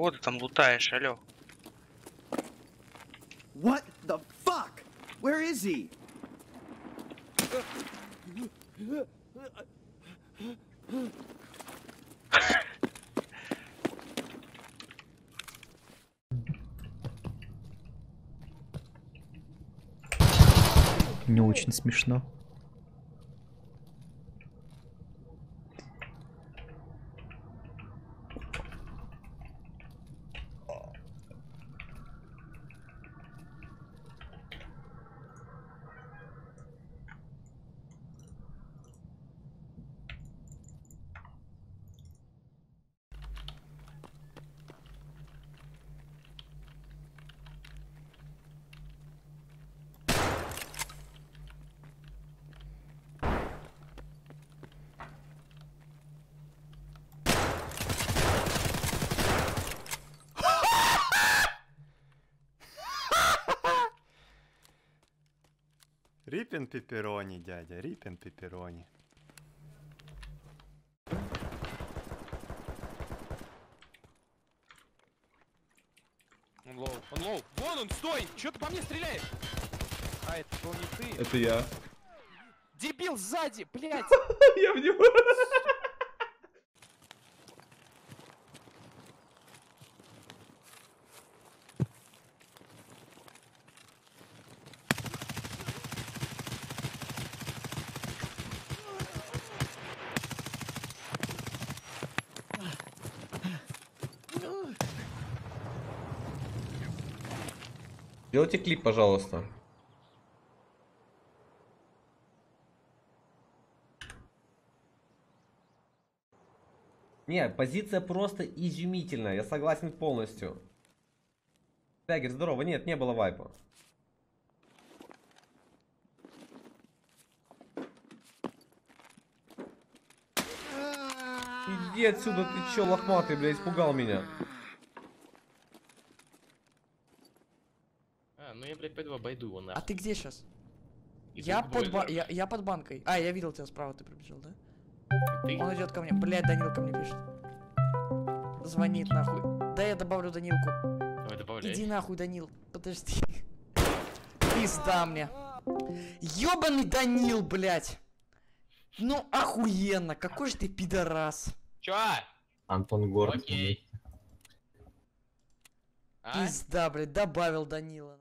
Вот ты там лутаешь, алё. What the fuck? Where is he? Не очень смешно. Rip in pepperoni, дядя, rip in pepperoni. Он low, он low. Вон он, стой! Чё ты по мне стреляешь? А, это был не ты. Это я. Дебил сзади, блядь! Я в него. Делайте клип, пожалуйста. Не, позиция просто изумительная, я согласен полностью. Тагер, здорово, нет, не было вайпа. Иди отсюда, ты чё, лохматый, бля, испугал меня. А, ну я, блядь, пойду обойду его А нахуй. ты где сейчас? Я под, ба- я, я под банкой. А, я видел тебя справа, ты пробежал, да? Ты? Он идет ко мне. Блядь, Данил ко мне пишет. Звонит нахуй. Да я добавлю Данилку. Давай добавляй. Иди нахуй, Данил. Подожди. Пизда мне. Ёбаный Данил, блядь. Ну охуенно, какой же ты пидорас. Чё? Антон Горд. Окей. А? Пизда, блядь, добавил Данила.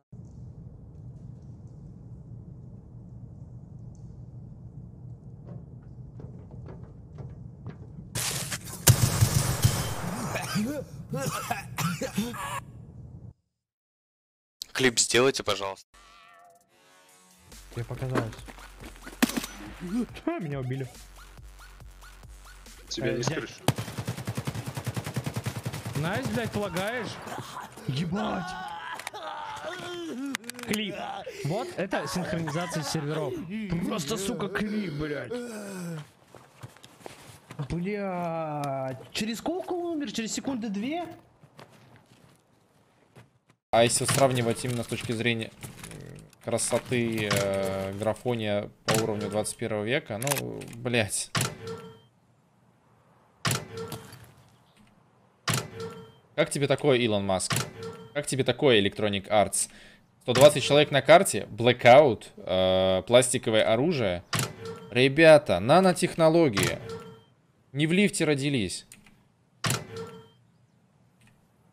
Клип сделайте, пожалуйста. Тебе показалось. Меня убили. Тебя Э, не скрышу. Nice, блядь, полагаешь? Ебать! Клип. Вот это синхронизация серверов. Просто, сука, клип, блядь. Блядь. Через сколько умер? Через секунды две? А если сравнивать именно с точки зрения красоты э, графония по уровню 21 века, ну, блять. Как тебе такое, Илон Маск? Как тебе такое, Electronic Arts? 120 человек на карте, Blackout, э, пластиковое оружие. Ребята, нанотехнологии. Не в лифте родились.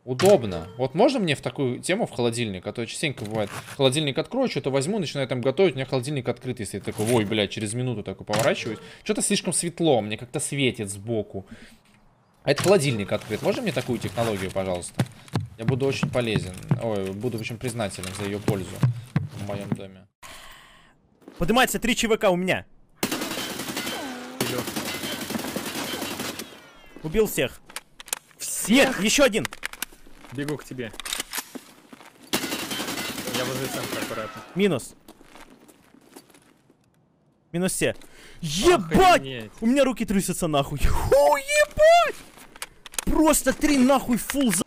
Удобно. Вот можно мне в такую тему в холодильник? А то частенько бывает. Холодильник открою, что-то возьму, начинаю там готовить, у меня холодильник открытый стоит. Такой, ой, блядь, через минуту такой поворачиваюсь. Что-то слишком светло, мне как-то светит сбоку. А это холодильник открыт. Можно мне такую технологию, пожалуйста? Я буду очень полезен. Ой, буду очень признателен за ее пользу в моем доме. Поднимается три ЧВК у меня. Убил всех. Нет, еще один. Бегу к тебе. Я возле центра аккуратно. Минус. Минус все. Ебать! Охренеть. У меня руки трясутся нахуй. Фу, ебать! Просто три нахуй фул за...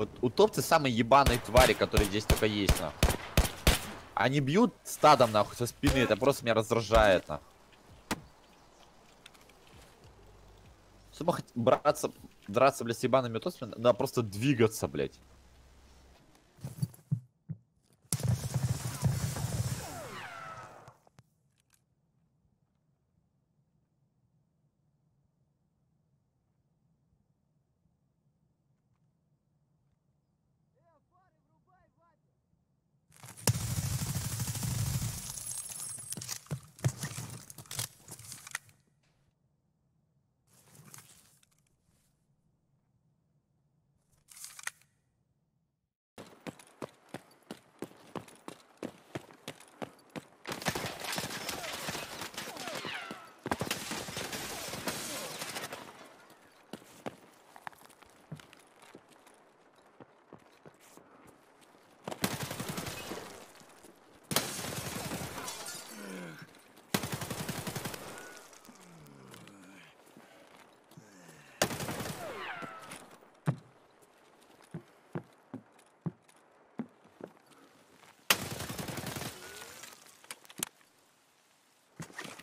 Вот утопцы самые ебаные твари, которые здесь только есть, нахуй. Они бьют стадом, нахуй, со спины, это просто меня раздражает, нахуй. Чтобы браться, драться, блядь, с ебаными утопцами, надо просто двигаться, блядь.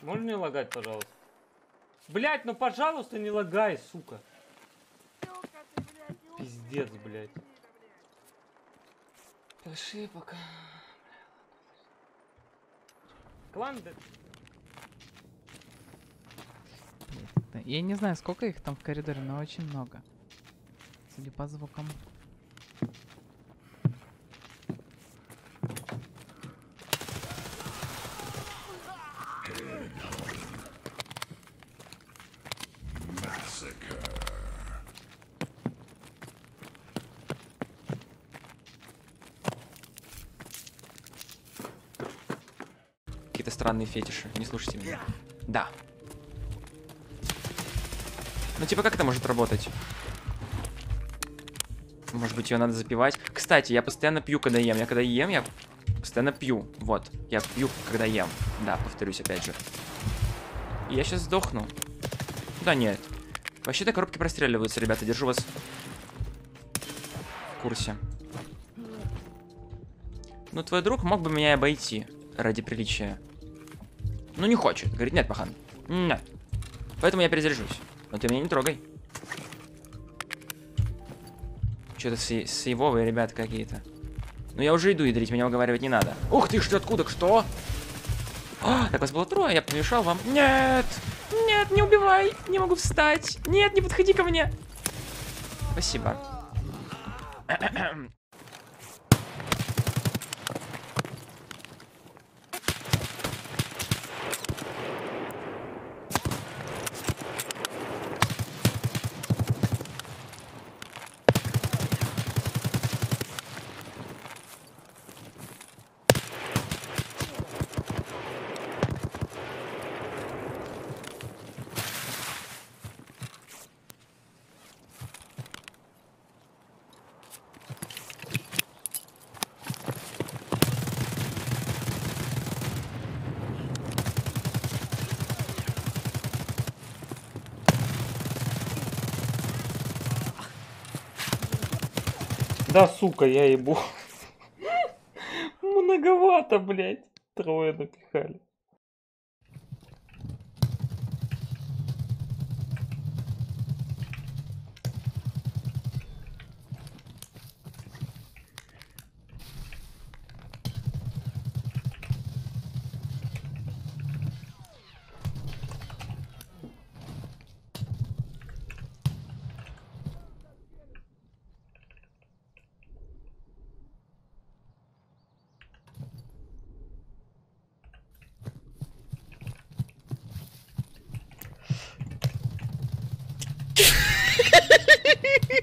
Можно не лагать, пожалуйста? Блять, ну пожалуйста, не лагай, сука. Пиздец, блядь. Пиши пока. Клан, да- Я не знаю, сколько их там в коридоре, но очень много. Судя по звукам. Странные фетиши. Не слушайте меня. Да. Ну, типа, как это может работать? Может быть, ее надо запивать? Кстати, я постоянно пью, когда ем. Я когда ем, я постоянно пью. Вот. Я пью, когда ем. Да, повторюсь опять же. И я сейчас сдохну. Да нет. Вообще-то коробки простреливаются, ребята. Держу вас в курсе. Ну, твой друг мог бы меня обойти ради приличия. Ну, не хочет. Говорит, нет, пахан. Нет. Поэтому я перезаряжусь. Но ты меня не трогай. Что-то сейвовые ребята какие-то. Ну, я уже иду ядрить, меня уговаривать не надо. Ух ты, что откуда, что? А, так вас было трое, я помешал вам. Нет! Нет, не убивай! Не могу встать! Нет, не подходи ко мне! Спасибо. Да, сука, я ебу. Многовато, блядь. Трое напихали.